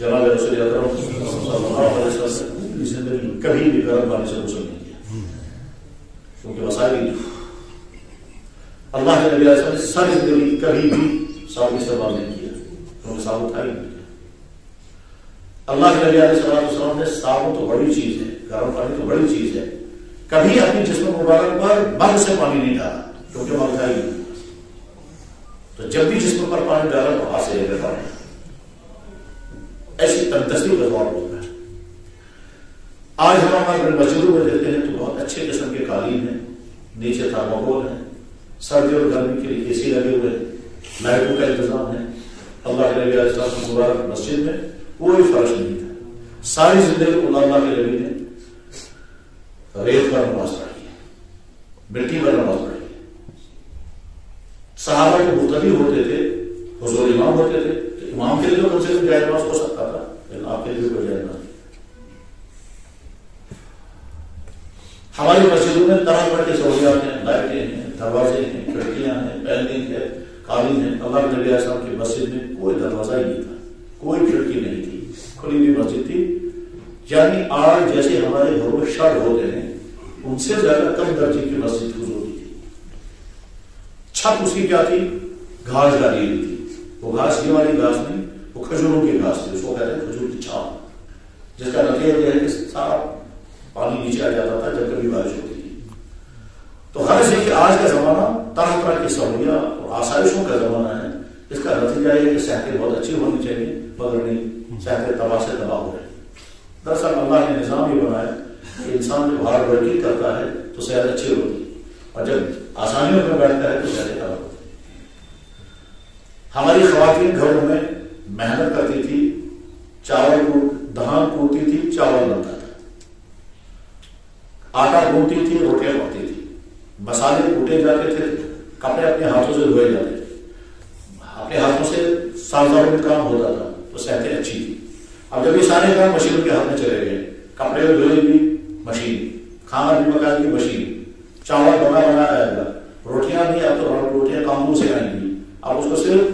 जनाब रसूल अकरम सल्लल्लाहु अलैहि वसल्लम पूरी ज़िंदगी कभी भी गर्म पानी से गुस्ल नहीं। किया क्योंकि ही अल्लाह के नबी ने सारी ज़िंदगी कभी भी साबुन इस्तेमाल नहीं किया। क्योंकि साबुन था ही अल्लाह के नबी ने साबुन तो बड़ी चीज़ है, गर्म पानी तो बड़ी चीज़ है। कभी अपनी जिस्म मुबारक पर मग से पानी नहीं डाला, क्योंकि मग था ही तो जब भी जिस्म पर पानी डाला तो हाथ से लेकर पानी। ऐसी तंदस्ती का दौर होता है। आज हम हमारे मस्जिदों में देखते हैं तो बहुत अच्छे किस्म के कालीन हैं, नीचे थर्मोकोल है, सर्दी और गर्मी के लिए एसी लगे हुए हैं लाइटों का इंतज़ाम है। अल्लाह के मुबारक मस्जिद में कोई फ़र्क नहीं था सारी ज़िंदगी अल्लाह के नबी ने रेत पर नमाज़ पढ़ी है, मिट्टी पर नमाज़ पढ़ी है। सहाबा के मुख्तलिफ़ होते थे, हजूर इमाम होते थे इमाम के लिए तो से जायज़ नमाज़ हो सकता था, लेकिन आपके लिए कोई जायज़ नमाज़ हमारी मस्जिदों में तरह तरह के सहूलियात हैं, लाइटें हैं, दरवाजे हैं, खिड़कियाँ हैं, पैलिंग है, कालीन है। अल्लाह के नबी आसम की मस्जिद में कोई दरवाज़ा ही नहीं था, कोई खिड़की नहीं थी, खुली हुई मस्जिद थी। यानी आज जैसे हमारे घरों में शर्ट होते हैं, उनसे ज़्यादा कम दर्जे की मस्जिद हुजूरी थी। छत उसकी क्या थी? घास डाली हुई थी। वो घास ये वाली घास नहीं वो खजूरों की घास थी उसको कहते हैं खजूर की छाप जिसका नतीजा यह है कि सारा पानी नीचे आ जाता था जब कभी बारिश होती थी तो हर से कि आज का जमाना तरह तरह की सहूलियात और आसाइशों का जमाना है इसका नतीजा है कि सेहतें बहुत अच्छी होनी चाहिए मगर नहीं सेहतें तबाह से तबाह हो रही दरअसल अल्लाह ने निज़ाम ही बनाया कि इंसान जब हार्ड वर्किंग करता है तो सेहत अच्छी होती और जब आसानियों में बैठता है तो सेहत हमारी खातन घरों में मेहनत करती थी, चावल धान कूटती थी, चावल बनता था। आटा गूंथती थी, रोटियाँ पकती थी। मसाले कूटे जाते थे, कपड़े अपने हाथों से धोए जाते थे। अपने हाथों से में काम होता था तो सेहतें अच्छी थी। अब जब ये सारे काम मशीनों के हाथ में चले गए, कपड़े धोएगी मशीन, खाना भी पकाने की मशीन, चावल बना बना आएगा रोटियाँ भी अब तो रोटियाँ कामों से आएँगी अब उसको सिर्फ़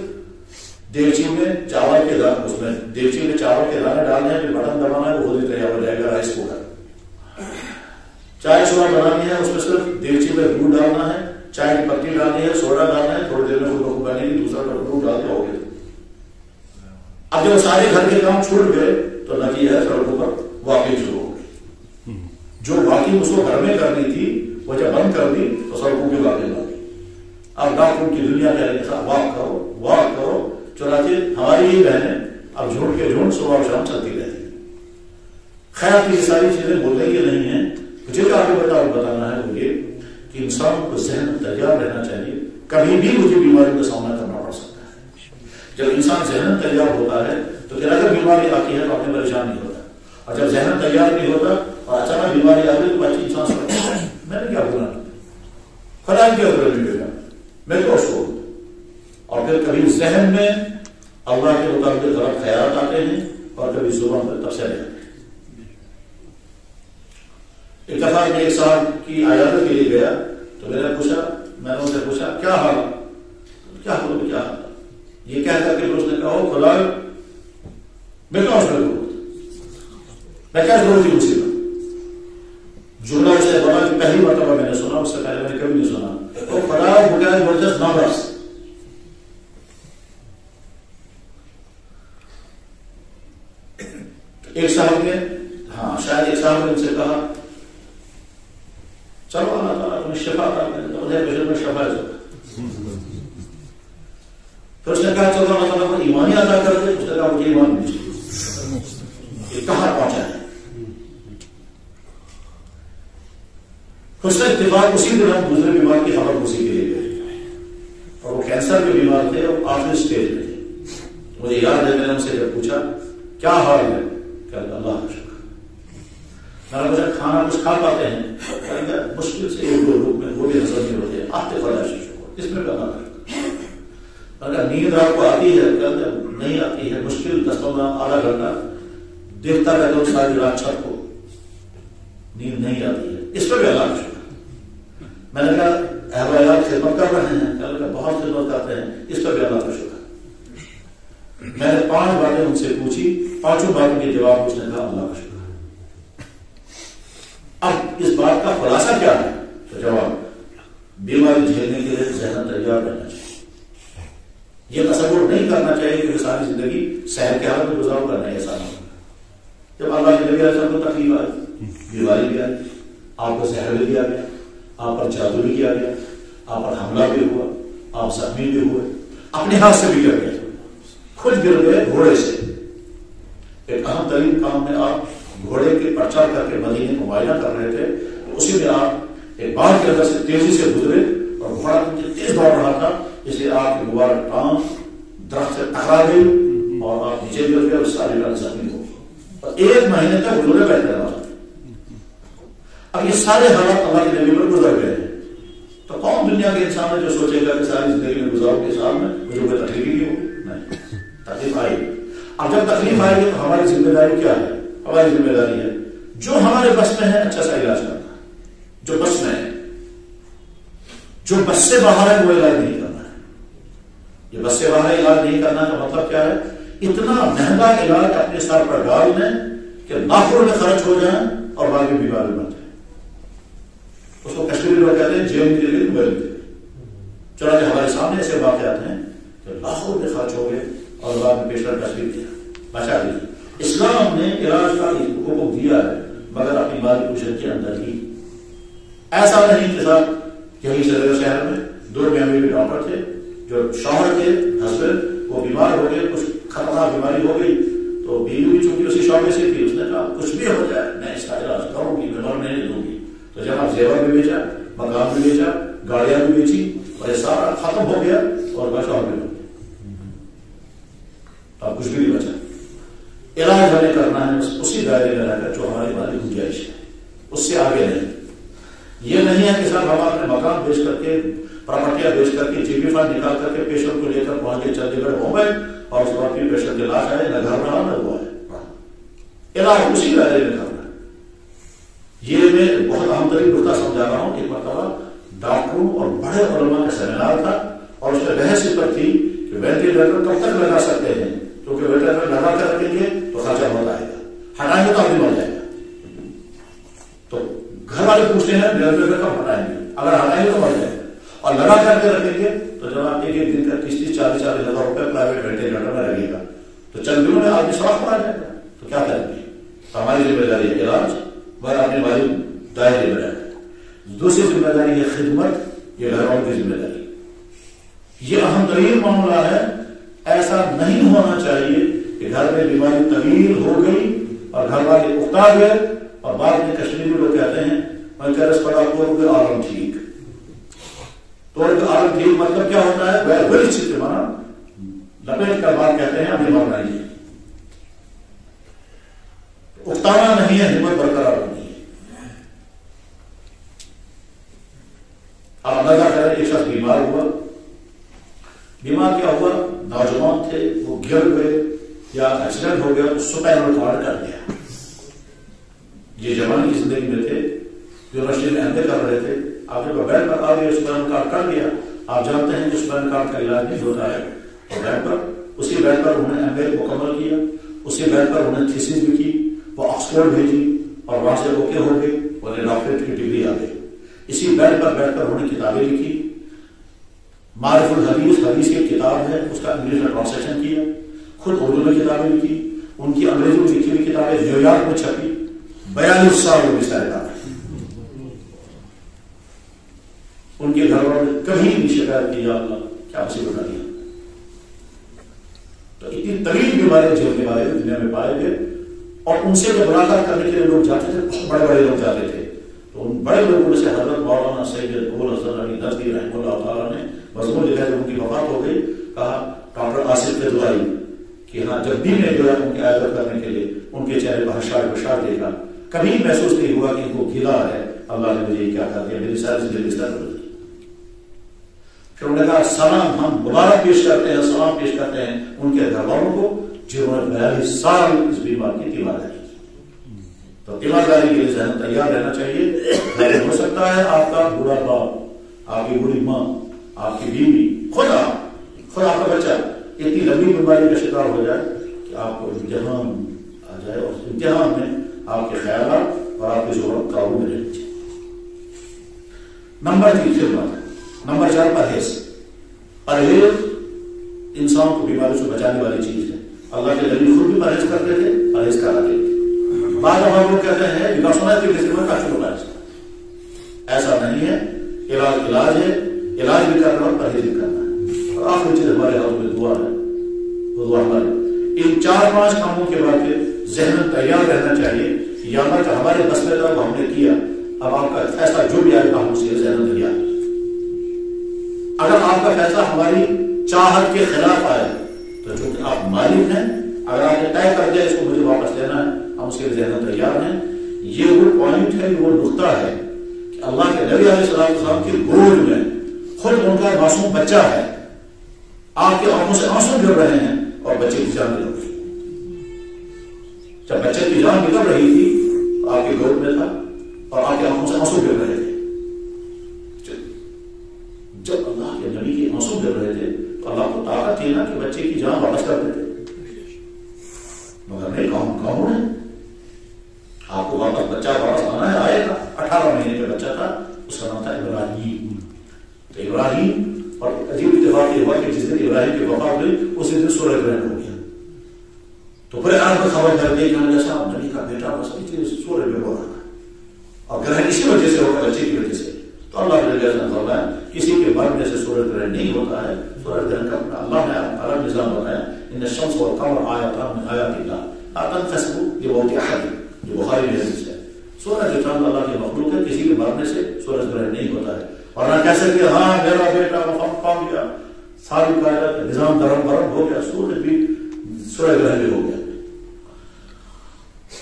देवची में चावल के दाने उसमें देवची में चावल के दाने डालने हैं बटन दबाना है वो खुद ही तैयार हो जाएगा राइस कुकर चाय सोडा बनानी है उसमें सिर्फ़ देवची में दूध डालना है चाय की पत्ती डालनी है सोडा डालना है थोड़ी देर में फुल बनेगी दूसरा दूध डाल के हो गया अब जब सारे घर के काम छूट गए तो नतीजा है सड़कों पर वॉकिंग शुरू हो गई जो वॉकिंग उसको घर में करनी थी वो जब बंद कर दी तो सड़कों की वॉकिंग आ गई अब डॉक्टर की दुनिया कह रही है वॉक करो वॉक करो चुनाचे हमारी ही बहनें अब झूठ के झूठ सुबह शाम चलती रहती है खैर ये सारी चीज़ें बोलने की नहीं है मुझे आगे बता बताना है मुझे कि इंसान को जहन तैयार रहना चाहिए। कभी भी मुझे बीमारी का सामना करना पड़ सकता है। जब इंसान जहन तैयार होता है तो फिर अगर बीमारी आती है तो अपने परेशान नहीं होता और जब जहन तैयार नहीं होता और अचानक बीमारी आ गई तो बच्चे इंसान सोचता है मैंने क्या बोला खुदा क्या बोला मैं तो उसको और फिर कभी जहन में अल्लाह के मुताबिक गलत ख्याल आते हैं और कभी सुबह में तबसरे आते हैं एक दफ़ा मैं एक साहब की आयादत के लिए गया तो मैंने पूछा मैंने उनसे पूछा क्या हाल क्या करो क्या हाल ये क्या करके उसने कहा ओ खुदा मैं क्या उसमें ज़रूरत मैं क्या ज़रूरत थी मुझसे जुमला उसे बना कि पहली मरतबा मैंने सुना उससे पहले मैंने कभी नहीं सुना तो खुदा बुका ज़बरदस्त नंबर्स एक साहब ने हाँ शायद एक साहब ने उनसे कहा चलो अल्लाह ताला तुम्हें शिफा कर दे तो मुझे बशर में शफा जो फिर उसने कहा चलो अल्लाह ताला को ईमान ही अदा कर दे उसने कहा मुझे ईमान नहीं चाहिए ये कहाँ पहुँचा है इतफाक उसी दिन हम दूसरे बीमार की खबर उसी के लिए और वो कैंसर के बीमार थे और आखिरी स्टेज में मुझे याद है, मैंने उनसे जब पूछा, क्या हाल है? क्या अल्लाह का शुक्र मैंने पूछा, खाना कुछ खा पाते हैं? मुश्किल से एक दो रूप में वो भी नज़र नहीं होते आते फला शुक्र इसमें भी अगर नींद आपको आती है? कहते नहीं आती है, मुश्किल दस पंद्रह आधा घंटा। देखता रहता हूँ सारी रात छत को। नींद नहीं आती है। इस पर भी अल्लाह मैंने कहा अहबायात खिदमत कर रहे हैं। कहा, बहुत खिदमत करते हैं। इस पर भी अल्लाह का शुक्र मैंने पाँच बातें उनसे पूछी, पाँचों बातों के जवाब उसने कहा, अल्लाह का शुक्र अब इस बात का खुलासा क्या है? तो जवाब, बीमारी झेलने के लिए जहन तैयार रहना चाहिए। यह तस्वुर नहीं करना चाहिए कि सारी ज़िंदगी शहर के हालत में गुजारूँगा नहीं ऐसा नहीं जब अल्लाह की नबी को तकलीफ़ आई, बीमारी भी आई, आपको जहर भी दिया गया। आप पर जादू भी किया गया, आप पर हमला भी हुआ, आप जख्मी भी हुए, अपने हाथ से भी गिर गए खुद गिर गए घोड़े से। एक अहम तरीन काम में आप घोड़े के प्रचार करके मदीने को मुआयना कर रहे थे तो उसी में आप एक बाढ़ के अंदर से तेज़ी से गुजरे और घोड़ा तेज दौड़ रहा था, इसलिए आपके मुबारक टांग दरख्त से टकरा गई और आप नीचे गिर गए और सारी जख्मी हो और एक महीने तक घोड़े बैठे रहा। अब ये सारे हालात हमारी ज़िंदगी पर गुजर गए तो कौन दुनिया के इंसान है जो सोचेगा कि सारी ज़िंदगी में गुजारो के साल में मुझे कोई तकलीफ़ ही हो नहीं। तकलीफ़ आई। अब जब तकलीफ़ आएगी तो हमारी ज़िम्मेदारी क्या है? हमारी ज़िम्मेदारी है, जो हमारे बस में है अच्छा सा इलाज करना। जो बस में है, जो बस से बाहर है, वो इलाज नहीं करना है। ये बस से बाहर इलाज नहीं करना का मतलब क्या है? इतना महँगा इलाज अपने सर पर डाल दें कि लाखों में खर्च हो जाए और में बीमारी बन उसको कश्मीरी लोग कहते हैं जेम के लिए वेल चलो हमारे सामने ऐसे वाकत हैं कि लाखों में खर्च हो गए और बाद में पेशर कश्मीर दिया बचा दिया इस्लाम ने इलाज का हुक्म दिया है, मगर अपनी माली कुशन के अंदर ही। ऐसा नहीं कि साहब, यही सदर शहर में दो फैमिली के डॉक्टर थे, जो शौहर थे हस्बैंड वो बीमार हो गए, कुछ खतरनाक बीमारी हो गई तो बीवी भी चूँकि उसी शौबे से थी, उसने कहा, कुछ भी हो जाए, मैं इसका इलाज करूँगी, मैं नहीं दूँगी। तो आप जेवर भी बेचा मकान भी बेचा, गाड़ियाँ भी बेची, और ये सारा खत्म हो गया और बचा हो अब कुछ भी नहीं बचा। इलाज हमें करना है उसी दायरे में रहकर जो हमारी माली गुंजाइश है। उससे आगे नहीं। ये नहीं है कि साहब हम अपने मकान बेच करके, प्रॉपर्टियाँ बेच करके, जीपी फंड निकाल करके पेशेंट को लेकर पहुँच के चंडीगढ़ हो गए और उसके बाद फिर पेशेंट के लाश आए, न घर रहा न हुआ है इलाज उसी दायरे में है ये मैं बहुत अहम तरीन नुकता समझा रहा हूँ, एक मरतबा डॉक्टरों और बड़े उलमा का सेमिनार था और उसमें बहस इस पर थी कि वेंटिलेटर कब तक लगा सकते हैं। क्योंकि तो वेंटिलेटर लगा कर रखेंगे तो खर्चा बहुत आएगा। हटाएँगे तो आदमी मर जाएगा। तो घर वाले पूछते हैं, वेंटिलेटर कब हटाएँगे? अगर हटाएँगे तो मर जाएगा। और लगा करके रखेंगे तो जब आप एक एक दिन का तीस तीस चालीस चालीस हज़ार रुपए प्राइवेट वेंटिलेटर में लगेगा तो चंद दिनों में आदमी स्वास्थ्य पड़ा जाएगा। तो क्या करेंगे? तो हमारी ज़िम्मेदारी है इलाज। वह अपनी वायु दायरे में दूसरी ज़िम्मेदारी है खिदमत ये घर वालों की ज़िम्मेदारी ये अहम तरीन मामला है ऐसा नहीं होना चाहिए कि घर में बीमारी तवील हो गई और घर वाले उकता गए और बाद में कश्मीरी लोग कहते हैं मैं पड़ा तो आलम ठीक तो आलम ठीक मतलब क्या होता है वह वही चित्र माना लपेट कर बात कहते हैं अभी मरना ही उकताना नहीं है हिम्मत बरकरार होनी है अब अंदाज़ा करें एक शख्स बीमार हुआ। बीमार क्या हुआ? नौजवान थे, वो गिर गए या एक्सीडेंट हो गया सुपर कार्ड कर दिया। ये जवान की ज़िंदगी में थे, जो नशे में एमए कर रहे थे। आप जब बैठ पर आ गए सुपर कार्ड कर दिया। आप जानते हैं कि सुपर कार्ड का इलाज नहीं होता है। बैठ पर उसी बैठ पर उन्होंने एमए मुकम्मल किया। उसी बैठ पर उन्होंने थीसिस भी की। वो ऑक्सफोर्ड भेजी और वहाँ से ओके हो गए। उन्हें डॉक्टरेट की डिग्री आ गई। इसी बेड पर बैठकर उन्होंने किताबें लिखी। मारिफुल हदीस हदीस की किताब है, उसका इंग्लिश में ट्रांसलेशन किया, खुद उर्दू में किताबें लिखी, उनकी अंग्रेज़ी में लिखी हुई किताबें न्यूयॉर्क में छपी, बयालीस साल वो विस्तार उनके घर वालों ने कहीं भी शिकायत की अल्लाह क्या मुसीबत आ तो इतनी तवील बीमारियाँ झेलने वाले दुनिया में पाए गए, और उनसे जब मुलाकात करने के लिए लोग जाते थे, बहुत बड़े बड़े लोग जाते थे। तो उन बड़े लोगों में से हज़रत मौलाना सैयद गोल हसन अली नजदी रहमतुल्लाह ने मजमून लिखा जब उनकी वफात हो गई। कहा, डॉक्टर आसिफ दुआई कि हाँ जब भी मैं जो है उनकी आदत करने के लिए उनके चेहरे पर हशार बशार देखा, कभी महसूस नहीं हुआ कि इनको गिला है। अल्लाह ने मुझे क्या कर दिया? मेरी सारी ज़िंदगी इस तरह फिर उन्होंने कहा, सलाम, हम दोबारा पेश करते हैं, सलाम पेश करते हैं उनके घर वालों को, जिन्होंने बयालीस साल इस बीमार की तीमारदारी की। तो तीमारदारी के लिए जहन तैयार रहना चाहिए। हो सकता है आपका बुरा बाप, आपकी बुरी माँ आपकी बीवी खुद आप खुद आपका बच्चा, इतनी लंबी बीमारी का शिकार हो जाए कि आपको इम्तहान आ जाए और इम्तहान में आपके ख्याल और आपके ज़रूरत काबू में रहनी चाहिए। नंबर तीन खिदमत नंबर चार, परहेज। परहेज इंसान को बीमारी से बचाने वाली चीज़ है। अल्लाह के नबी खुद भी परहेज करते थे, परहेज कराते थे। बाद हम लोग कहते हैं विकासना की खिदमत का ऐसा नहीं है। इलाज इलाज है। इलाज भी करना और परहेज भी करना है। और आखिरी चीज़ हमारे हाथ में दुआ है। वो दुआ हमारे। इन चार पाँच कामों के बाद जहन तैयार रहना चाहिए या तो हमारे बस में था हमने किया। अब आपका फैसला जो भी आएगा, हम उसके जहन तैयार अगर आपका फैसला हमारी चाहत के खिलाफ आए तो चूँकि आप मालिक हैं, अगर आपने तय कर दिया इसको मुझे वापस लेना है, हम उसके जहन तैयार हैं। ये वो पॉइंट है वो नुकता है कि अल्लाह के नबी सलाम की गोद में खुद उनका मासूम बच्चा है। आपके आँखों से आँसू गिर रहे हैं और बच्चे की जान रही जब बच्चे की जान निकल रही थी आपके गोद में था और आपके आँखों से आँसू गिर रहे थे। जब अल्लाह के नबी के आँसू गिर रहे थे तो अल्लाह को ताकत थी ना कि बच्चे की जान वापस कर देते। मगर नहीं, कौन कौन है? आपको वापस बच्चा वापस आना है, आएगा। अठारह महीने का बच्चा था, उसका नाम था इब्राहिम। इब्राहिम और अजीब इतफाक ये हुआ कि जिस दिन इब्राहिम की वफा हुई, उसी दिन सूर्य ग्रहण हो गया। तो फिर आज खबर कर दी कि जैसा नबी का बेटा बस इसलिए सूर्य में हो रहा और ग्रहण इसी वजह से होगा बच्चे की वजह से। तो अल्लाह ने किसी के मरने से सूरज ग्रहण नहीं होता है सूरज ग्रहण का अल्लाह ने अलग निज़ाम बताया इन शम्स और कमर आया था आया आतन फसबू ये बहुत ही अहद ये बुखारी में है। सूरज जो चाँद अल्लाह के मखलूक है, किसी के मरने से सूरज ग्रहण नहीं होता है। और ना कह सकते हाँ मेरा बेटा वफात पा गया। सारी कायदा, निज़ाम, धर्म भरम हो गया सूरज भी सूरज ग्रहण भी हो गया।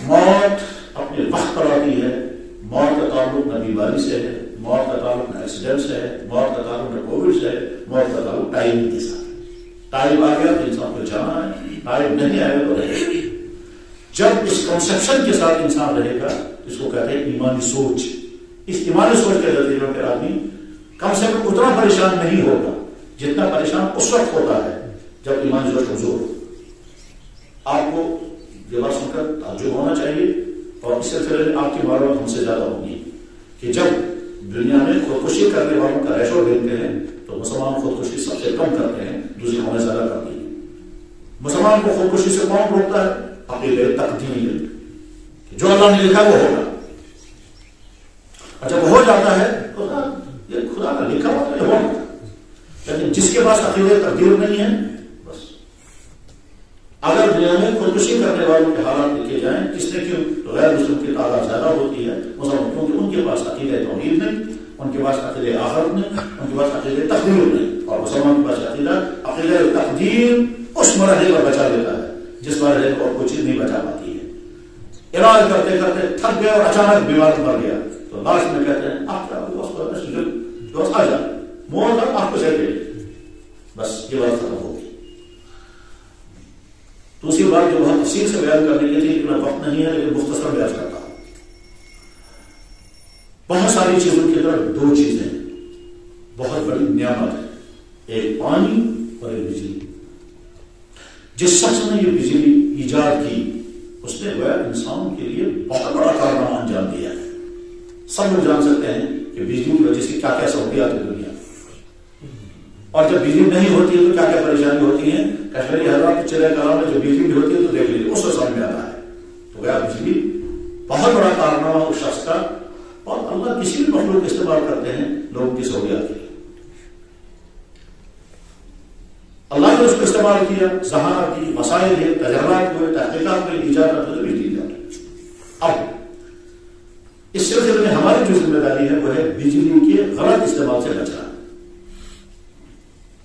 मौत अपने वक्त पर आती है। मौत का ताल्लुक न बीमारी से है। मौत का ताल्लुक न एक्सीडेंट से है। मौत का ताल्लुक न कोविड से है। मौत का ताल्लुक टाइम के साथ टाइम आ गया तो इंसान को जाना है। टाइम नहीं आएगा तो रहेगा। जब इस कंसेप्शन के साथ इंसान रहेगा इसको कहते हैं ईमानी सोच। इस ईमानी सोच के नतीजों के आदमी कम से कम उतना परेशान नहीं होगा जितना परेशान उस वक्त होता है जब ईमान सोच कमज़ोर आपको ये सुनकर ताजुब होना चाहिए और इस सिलसिले में आपकी मालूम हमसे ज़्यादा होगी कि जब दुनिया में खुदकुशी करने वालों का रेशो देखते हैं तो मुसलमान खुदकुशी सबसे कम करते हैं, दूसरी कौमें ज़्यादा करती है। मुसलमान को खुदकुशी से कौन रोकता है? अपनी तकदीर जो अल्लाह ने लिखा वो होगा। और जब हो जाता है तो ये खुदा का लिखा हुआ तो लेकिन जिसके पास अकेले तकदीर नहीं है अगर दुनिया में खुदकुशी करने वालों के हालात लिखे जाए, किसने क्यों तो गैर मुस्लिम की तादाद ज़्यादा होती है? मुसलमान क्योंकि उनके पास अकीदे तोहीद नहीं, उनके पास अकीदे आखरत नहीं, उनके पास अकीदे तकदीर नहीं। और मुसलमान के पास अकीदा अकीदे तकदीर उस मरहले पर बचा देता है, जिस मरहले को और कुछ चीज़ नहीं बचा पाती है। इलाज करते करते थक गए और अचानक बीमार मर गया। तो लास्ट में कहते हैं, आप आ जाए मोह आपको सही बस ये बात खत्म हो दूसरी बात जो बहुत तफसील से बयान करने की थी इतना वक्त नहीं है लेकिन मुख्तसर बयान करता हूँ बहुत सारी चीज़ों की तरफ़ दो चीज़ें बहुत बड़ी नियामत है एक पानी और एक बिजली जिस शख्स ने ये बिजली ईजाद की उसने वह इंसान के लिए बहुत बड़ा कारनामा अंजाम दिया है सब लोग जान सकते हैं कि बिजली की वजह से क्या क्या सहूलियात है दुनिया और जब बिजली नहीं होती है तो क्या क्या परेशानी होती है? कश्मीरी हजरात चले कलाम में जो बिजली भी होती है तो देख लीजिए उससे समझ में आता है। तो गया बिजली बहुत बड़ा कारनामा उस शख्स का? और अल्लाह किसी भी मखलूक इस्तेमाल करते हैं लोगों की सहूलियात के लिए। अल्लाह ने उसको इस्तेमाल किया, जहाँ की मसाइल है तजर्बात हुए, तहकीकत इजाज़त हुई बिजली अब इस सिलसिले में हमारी जो ज़िम्मेदारी है वह है बिजली के गलत इस्तेमाल से बचना।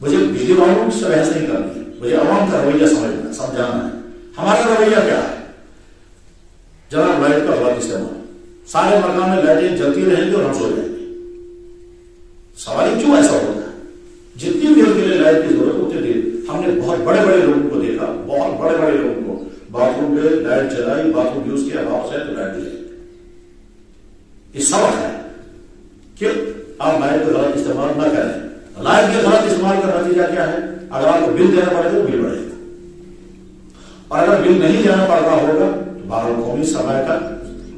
मुझे बिजली वालों से बहस नहीं करनी है। मुझे आवाम का रवैया समझना समझाना है। हमारा रवैया क्या है? जनाब, लाइट का गलत इस्तेमाल। सारे मकान में लाइटें जलती रहेंगी और हम सो जाएँगे। सवाल क्यों ऐसा होता है? जितनी देर के लिए लाइट की ज़रूरत उतनी देर हमने बहुत बड़े बड़े लोगों को देखा, बहुत बड़े बड़े लोगों को। बाथरूम में लाइट जलाई, बाथरूम यूज़ किया, वापस है तो लाइट जलाई। ये सबक है कि आप लाइट का गलत इस्तेमाल न करें। लाइट के गलत इस्तेमाल का नतीजा क्या है? अगर आपको बिल देना पड़ेगा तो बिल बढ़ेगा। और अगर बिल नहीं देना पड़ रहा होगा तो बारह कौमी समय का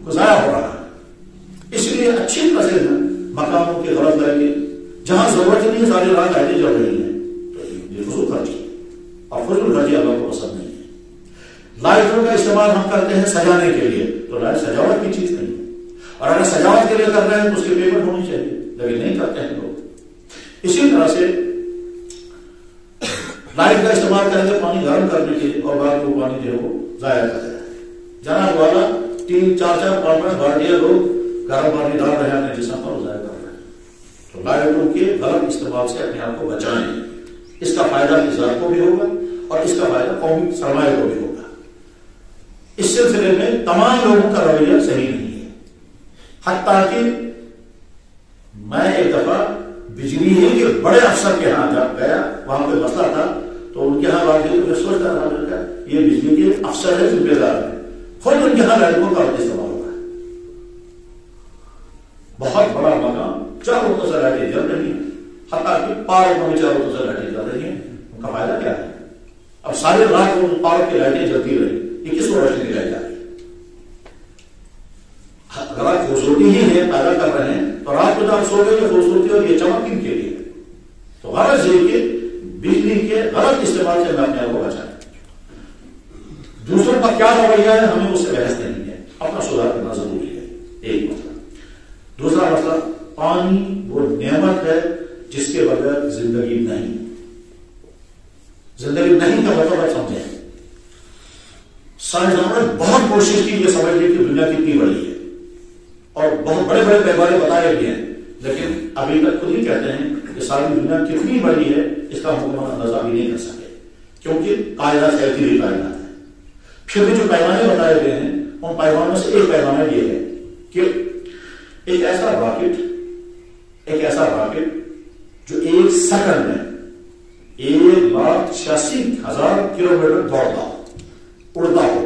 गुजारा हो रहा है। इसलिए अच्छी तरह से मकानों के गलत करेंगे। जहाँ ज़रूरत नहीं है, सारी रात लाइटें जल रही है। तो ये फजूल खर्ची। और फजूल खर्ची अल्लाह को पसंद नहीं है। लाइटों का इस्तेमाल हम करते हैं सजाने के लिए। तो लाइट सजावट की चीज़ नहीं है। और अगर सजावट के लिए कर रहे हैं तो उसकी पेमेंट होनी चाहिए लेकिन नहीं करते हैं लोग इसी तरह से लाइट का इस्तेमाल करेंगे पानी गर्म करने के लिए और बाद वो पानी जो है वो जाया रहा है जना वाला तीन चार चार पाँच पाँच बाल्टियाँ लोग गर्म पानी डाल रहे हैं जिसम पर जाया कर रहे हैं तो लाइटों के गलत इस्तेमाल से अपने आप को बचाएँ इसका फ़ायदा किसान को भी होगा और इसका फ़ायदा कौमी सरमाए को भी होगा इस सिलसिले में तमाम लोगों का रवैया सही नहीं हत्या कि। मैं एक दफ़ा बिजली ही के बड़े अफसर के यहाँ जब गया, वहाँ पे मसला था तो उनके यहाँ बात की तो मैं सोचता रहा, मैंने कहा, ये बिजली के अफसर है, जिम्मेदार है। खुद उनके यहाँ लड़कों का इस्तेमाल होगा। बहुत बड़ा मकान, चारों तरफ़ से लाइटें जल रही है। हत्या कि पार्कों में चारों तरफ़ से लाइटें जल रही है। उनका फ़ायदा क्या है? अब सारी रात उन पार्क की लाइटें जलती रही। ये किस रोशनी दिलाई जा खूबसूरती ही है, पैदा कर रहे हैं तो रात को जब सो गए खूबसूरती और ये चमक किन के लिए। तो गरज ये कि बिजली के गलत इस्तेमाल से अपने आप को बचाए। दूसरों का क्या रवैया है, हमें उससे बहस नहीं है। अपना सुधार करना ज़रूरी है, एक मसला। दूसरा मसला, पानी वो नियमत है जिसके बगैर ज़िंदगी नहीं। ज़िंदगी नहीं का मतलब समझे। साइंसदानों ने बहुत कोशिश की, ये समझने की दुनिया कितनी बड़ी है। और बहुत बड़े बड़े पैमाने बताए गए हैं। लेकिन अभी तक खुद ही कहते हैं कि सारी दुनिया कितनी बड़ी है, इसका हम अंदाज़ा भी नहीं कर सके। क्योंकि कायदा फैलती हुई कायदा है। फिर भी जो पैमाने बताए गए हैं, उन पैमानों से एक पैमाना ये है कि एक ऐसा रॉकेट एक ऐसा रॉकेट जो एक सेकंड में एक लाख छियासी हज़ार किलोमीटर दौड़ता उड़ता हो।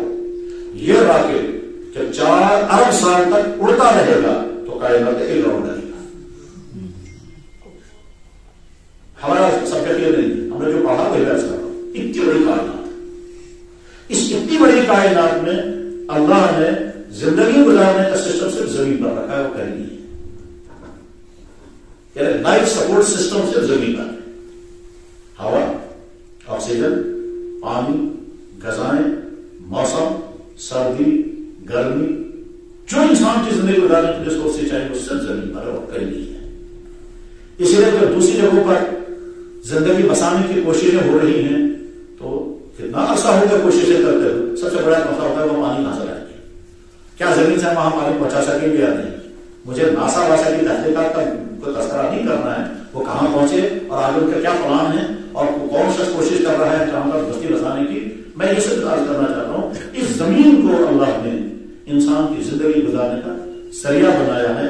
यह रॉकेट जब चार अरब साल तक उड़ता रहेगा तो कायनात एक राउंड रहेगा हमारा सब्जेक्ट ये नहीं, हमने जो पढ़ा वही वैसा इतनी बड़ी कायनात। इस इतनी बड़ी कायनात में अल्लाह ने ज़िंदगी गुजारने का सिस्टम सिर्फ़ ज़मीन पर रखा है, वो कहीं लाइफ सपोर्ट सिस्टम सिर्फ़ ज़मीन पर हवा ऑक्सीजन पानी गजाएँ मौसम सर्दी गर्मी जो इंसान की ज़िंदगी गुजारने के लिए सोच चाहिए वो सिर्फ़ ज़मीन पर और कहीं नहीं है इसलिए जब दूसरी जगहों पर ज़िंदगी बसाने की कोशिशें हो रही हैं तो कितना अर्सा होगा कोशिशें करते हुए सबसे बड़ा मसला होता है वो पानी कहाँ से क्या ज़मीन से वहाँ पानी पहुँचा सकेंगे या नहीं मुझे नासा वासा की तहकीकात का कोई तस्करा नहीं करना है वो कहाँ पहुँचे और आगे उनका क्या प्लान है और कौन सा कोशिश कर रहा है जहाँ पर बस्ती बसाने की मैं ये सब अर्ज़ करना चाहता हूँ इस ज़मीन को अल्लाह ने इंसान की ज़िंदगी गुजारने का सरिया बनाया है,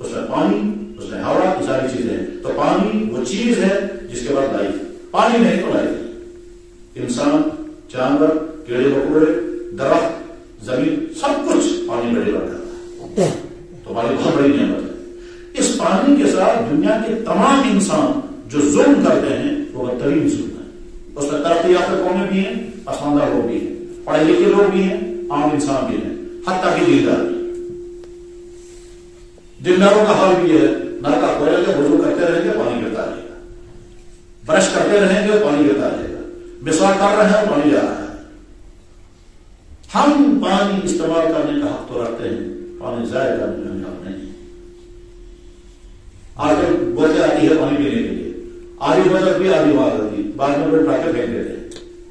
उसमें पानी, उसमें हवा की सारी चीज़ें तो पानी वो चीज़ है जिसके बाद लाइफ पानी नहीं तो लाइफ इंसान, जानवर, कीड़े मकोड़े, दरख्त, ज़मीन, सब कुछ पानी पर निर्भर करता है। तो पानी बहुत बड़ी नियमत है। इस पानी के साथ दुनिया के तमाम इंसान जो जुल्म करते हैं, वो बदतरीन जुल्म है। उसमें तरक्की याफ्ता कौमें भी हैं? आसमानदार लोग भी हैं। पढ़े लिखे लोग भी हैं। आम इंसान भी हैं। हत्या की दीदार। दिनदारों का हाल भी है। नल का खोले के वज़ू करते रहेंगे, पानी गिरता रहेगा ब्रश करते रहेंगे, पानी गिरता रहेगा मिसवाक कर रहे हैं पानी जा रहा है। हम पानी इस्तेमाल करने का हक तो रखते हैं। पानी जाया करने का हक नहीं आगे बोलते आती है पानी पीने के लिए। आधी बोतल भी, आधी बात होती बाद में लोग ट्रैक्टर फेंक देते हैं।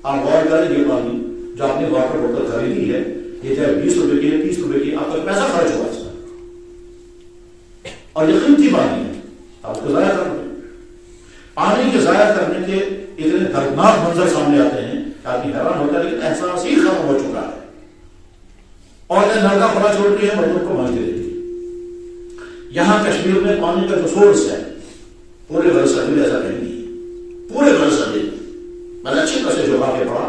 आप गौर करें, ये पानी जो आपने वाटर बोतल खरीदी है, ये चाहे बीस रुपए की है, तीस रुपए की आपका पैसा खर्च हुआ इसका और ये कीमती पानी है। आप उसको जाया कर पानी के जाया करने के इतने दर्दनाक मंजर सामने आते हैं कि आदमी हैरान होता है, लेकिन एहसास ही खत्म हो चुका है। और नल का खुला छोड़ती है मजदूर को मांगती देती यहाँ कश्मीर में पानी का जो सोर्स है, पूरे वर्ष अभी ऐसा नहीं पूरे वर्ष अभी मैंने अच्छी तरह से जो आगे पढ़ा।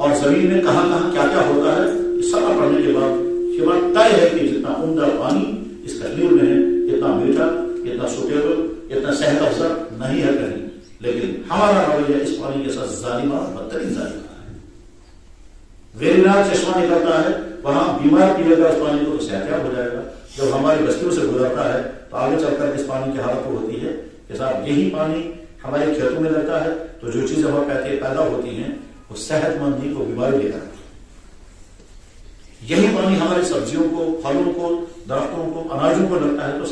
और ज़मीन में कहाँ कहाँ क्या क्या होता है सारा पढ़ने के बाद, ये बात तय है कि जितना उमदा पानी इस कश्मीर में है इतना मीठा इतना सुटेबल इतना सेहत अफसर नहीं है कहीं। लेकिन हमारा रवैया इस पानी के साथ जालिमा बदतरीन जालिमा। है वेरीनाथ चश्मा निकलता है, वहाँ बीमार पिएगा उस पानी को तो सेहतियाब हो जाएगा। जब हमारी बस्तियों से गुजरता है तो आगे चलकर इस पानी की हालत होती है कि साहब यही पानी हमारे खेतों में लगता है तो जो चीज़ें वहाँ पैदे होती हैं, वो सेहतमंदी को बीमारी लेकर यही पानी हमारी सब्जियों को, फलों को, दरख्तों को, अनाजों को लगता है तो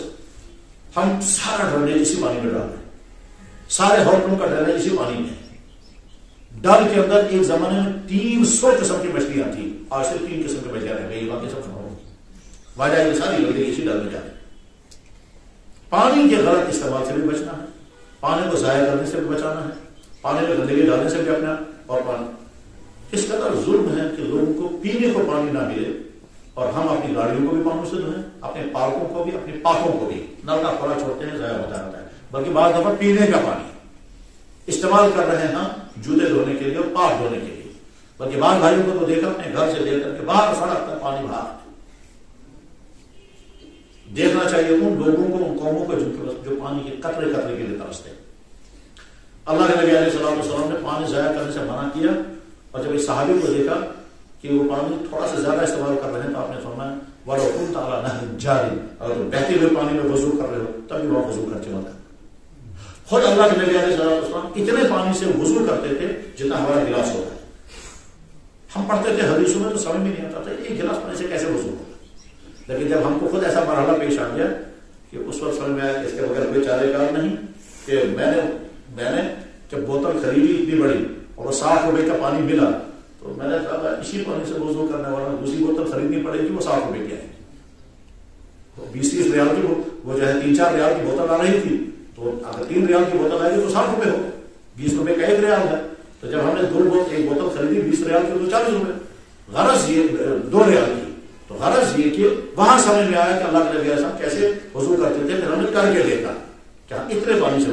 हम सारा ड्रेनेज इसी पानी में डाल रहे। सारे होटलों का ड्रेनेज इसी पानी में। डल के अंदर एक जमाने में तीन सौ किस्म की मछलियाँ थी आज से तीन किस्म की मछलियाँ रह गई बाकी सब सुनो। वजह ये सारी लोग इसी डल में जाए पानी के गलत इस्तेमाल से भी बचना है पानी को जाया करने से भी बचाना है पानी में गंदगी डालने से भी अपना और पानी। इस कदर जुल्म है कि लोगों को पीने को पानी ना मिले और हम अपनी गाड़ियों को भी पानी से धोएँ, अपने पार्कों को भी, अपने पाकों को भी। नल का खुला छोड़ते हैं, जया होता रहता है। बल्कि बाद दफ़ा पीने का पानी। इस्तेमाल कर रहे हैं हम जूते धोने के लिए और पाक धोने के लिए। बल्कि बाहर भाइयों को तो देखा अपने घर से देख करके बाहर सड़क तक पानी बाहर देखना चाहिए उन लोगों को, उन कौमों को जिनके जो पानी के कतरे कतरे के लिए तरसते अल्लाह के नबी सलाम ने पानी जया करने से मना किया और जब इस सहाबी को देखा कि वो पानी थोड़ा सा ज़्यादा इस्तेमाल कर रहे हैं तो आपने फरमाया वह हुकुम ताला जारी। अगर तुम बहते हुए पानी में वज़ू कर रहे हो, तभी वहाँ वज़ू खर्चे मत खुद अल्लाह के नबी इतने पानी से वज़ू करते थे, जितना हमारा गिलास होता है। हम पढ़ते थे हदीसों में तो समझ में नहीं आता था, एक गिलास पानी से कैसे वज़ू होगा? लेकिन जब हमको खुद ऐसा मरहला पेश आ गया कि उस वक्त समझ में आया इसके बगैर कोई चारे नहीं, कि मैंने मैंने जब बोतल खरीदी इतनी बड़ी, और वो साठ रुपए का पानी मिला तो मैंने कहा इसी पानी से वज़ू करने वाला दूसरी बोतल खरीदनी पड़ेगी, वो साठ रुपए की आएगी तो बीस तीस रियाल की वो जो है तीन चार रियाल की बोतल आ रही थी। तो अगर तीन रियाल की बोतल आएगी तो साठ रुपए हो। बीस रुपए का एक रियाल है। तो जब हमने दो बोतल एक बोतल खरीदी, बीस रियाल की तो चालीस रुपए। गरज ये, दो रियाल की। तो गरज ये कि वहाँ समझ में आया कि अल्लाह के नबी कैसे वज़ू करते थे, फिर हमने करके देखा। क्या इतने पानी से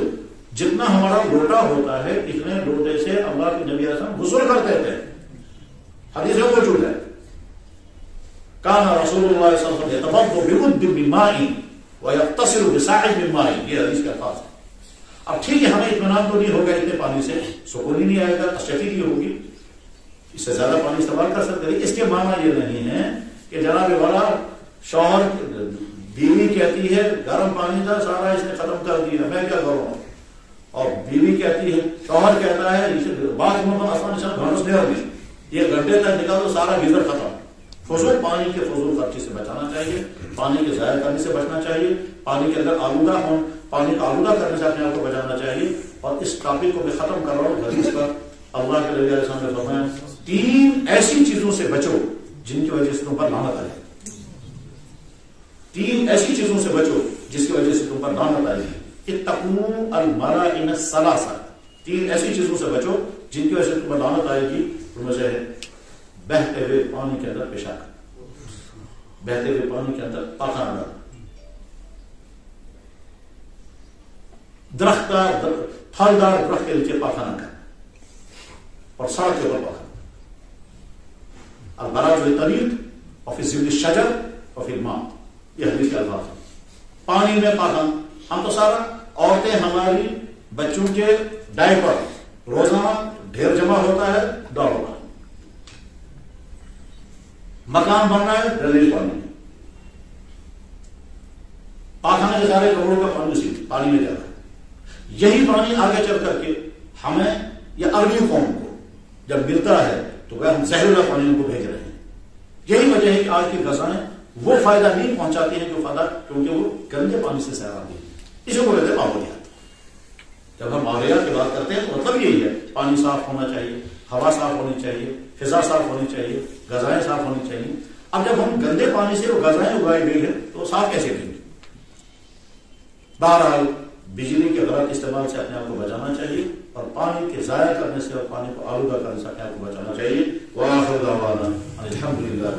जितना हमारा लोटा होता है, इतने लोटे से अल्लाह के नबी साहब गुजर करते थे हदीस में मौजूद है काना रसूलुल्लाह ये हदीस का खास है अब ठीक है हमें इतमान तो नहीं होगा इतने पानी से सुकून ही नहीं आएगा तशफी नहीं होगी इससे ज़्यादा पानी इस्तेमाल कर सकते हैं इसके माना ये नहीं है कि जनाब वाला शौहर बीवी कहती है गर्म पानी था सारा इसने खत्म कर दिया मैं क्या करूँ और बीवी कहती है शौहर कहता है इसे बात आसमान ये घंटे तक निकाल तो सारा गीजर खत्म। फजूल पानी के फजूल खर्ची से बचाना चाहिए, पानी के जाया करने से बचना चाहिए, पानी के अंदर आलूदा हो, पानी का आलूदा करने से अपने आप को बचाना चाहिए और इस टॉपिक को मैं खत्म कर रहा हूँ पर अल्लाह के तीन ऐसी चीज़ों से बचो जिनकी वजह से तुम पर लानत आए तीन ऐसी चीज़ों से बचो जिसकी वजह से तुम पर लानत आएगी। अलमरा इन सलासा। तीन ऐसी चीज़ों से बचो जिनकी वजह से तुम पर लानत आएगी। से बहते हुए पानी के अंदर पेशा कर। बहते हुए पानी के अंदर पाखाना डाल। दरख्त का फलदार दरख्त के नीचे पाखाना कर। और सड़क के ऊपर पाखाना अलबराज तरीक और फिर जिंद शजर, और फिर माँ। यह हदीस के अल्फाज पानी में पाखाना हम तो सारा औरतें, हमारी बच्चों के डायपर। रोज़ाना ढेर जमा होता है। डालो मकान बनना है ड्रेनेज पानी पाखाने के सारे करोड़ों का पानी उसी, पानी में जाता है। यही पानी आगे चल करके हमें या अरबी कौम को जब मिलता है तो वह हम जहरीला पानी उनको भेज रहे हैं। यही वजह है कि आज की गजाएँ वो फ़ायदा नहीं पहुंचाती है जो फ़ायदा, क्योंकि वो गंदे पानी से सैराब इसी को कहते हैं माहौलियात जब हम माहौलियात की बात करते हैं तो मतलब यही है, पानी साफ़ होना चाहिए। हवा साफ़ होनी चाहिए, फिजा साफ़ होनी चाहिए गजाएँ साफ़ होनी चाहिए। अब जब हम गंदे पानी से वो गजाएँ उगाई गई है तो साफ़ कैसे करेंगे? बहरहाल, बिजली के गलत इस्तेमाल से अपने आप को बचाना चाहिए और पानी के जाया करने से और पानी को आलूदा करने से अपने आप को बचाना चाहिए। वाह अलहमदिल्ला